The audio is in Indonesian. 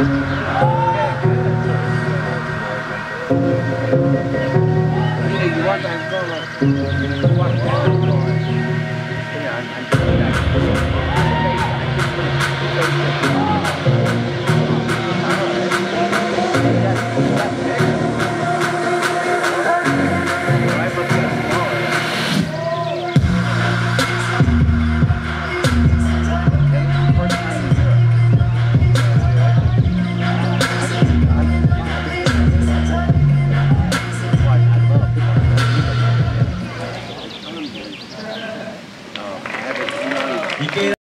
Ini Y queda